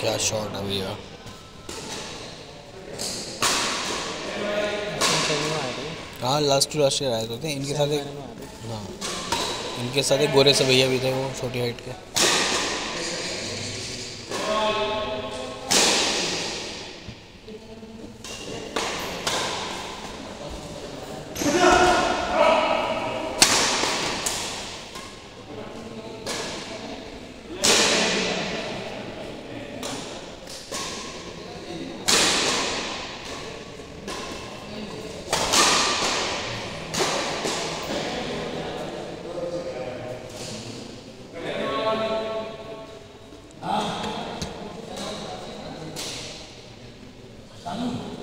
क्या शॉट है भैया? हाँ लास्ट टू लास्ट आए तो थे इनके साथ एक हाँ। इनके साथ एक गोरे से भैया भी थे, वो छोटी हाइट के। Tá no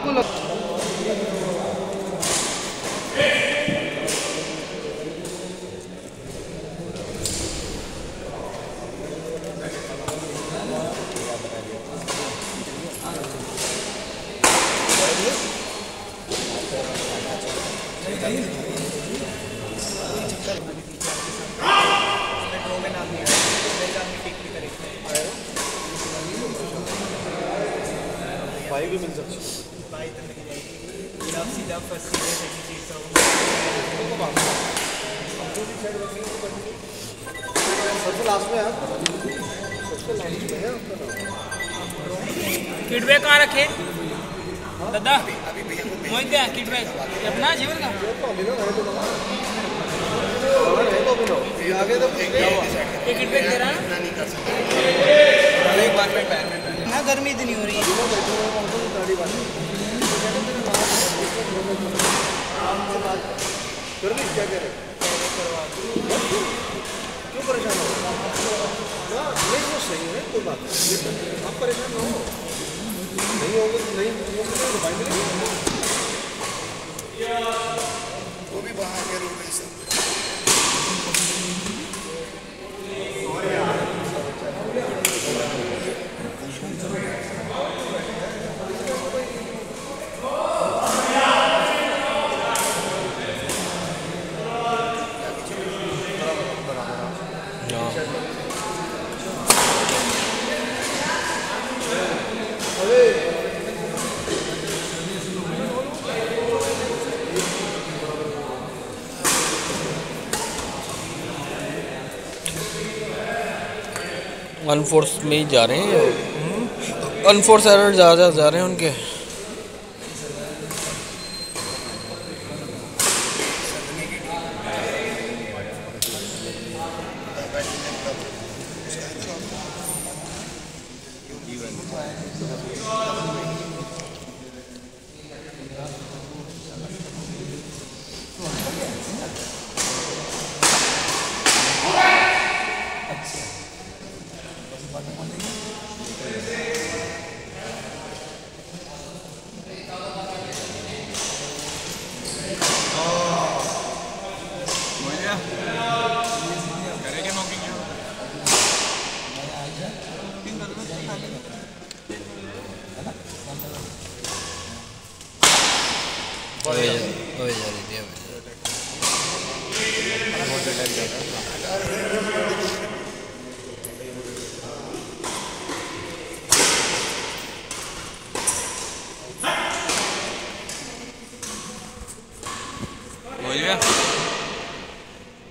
आपको लग भी मिल सकती है। आपका कहाँ रखे? दादा, मोहित क्या किडबैग अपना जीवन का? आगे तो है एक बार में ना गर्मी इतनी हो रही है। कर परेशान हो। नहीं वो सही नहीं आप नहीं होगे तो नहीं दवाई मिलेगी वो भी बाहर के रूम में सब अनफोर्स में ही जा रहे हैं अनफोर्स एरर ज़्यादा जा रहे हैं उनके करेंगे नॉकिंग जा रही थी अवे जा रही। हो गया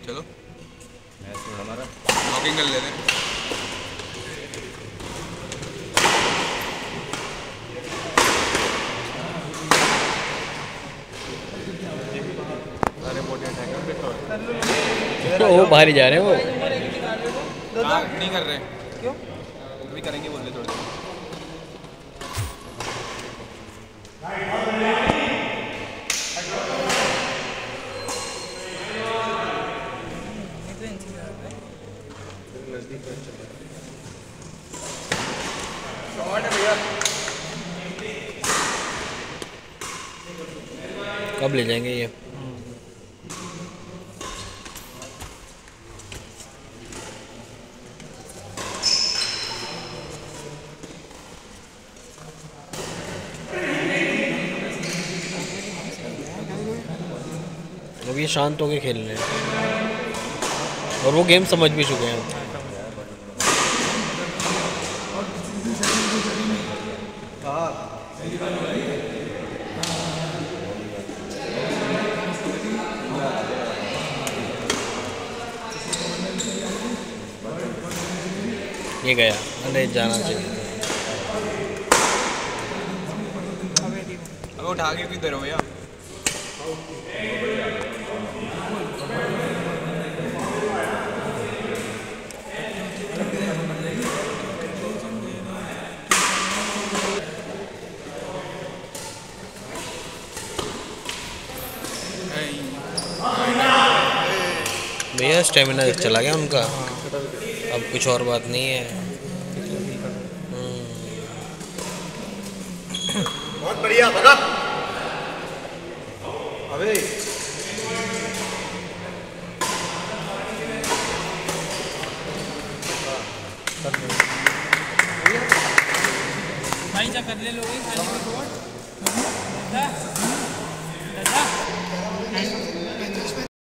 चलो नॉकिंग कर लेते हैं वो बाहर ही जा रहे हैं वो। हाँ नहीं कर रहे। क्यों? अभी करेंगे बोल रहे थोड़ी कब ले जाएँगे ये? अब ये शांत होके खेल रहे हैं। और वो गेम समझ भी चुके हैं। ये गया अरे जाना चाहिए। उठा के रहे हो भैया भैया स्टेमिना चला गया उनका। अब कुछ और बात नहीं है। बहुत बढ़िया, भगत। अबे